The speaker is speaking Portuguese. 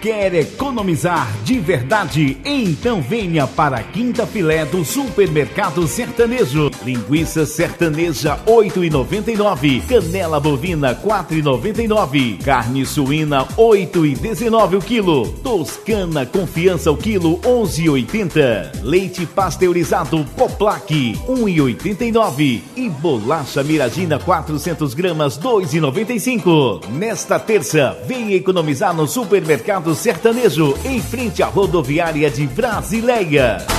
Quer economizar de verdade? Então venha para a Quinta Filé do Supermercado Sertanejo. Linguiça sertaneja 8,99. Canela bovina 4,99. Carne suína 8,19 o quilo. Toscana confiança o quilo 11,80. Leite pasteurizado Poplac 1,89 e bolacha Miragina 400 gramas 2,95. Nesta terça, venha economizar no Supermercado Sertanejo, em frente à rodoviária de Brasileia.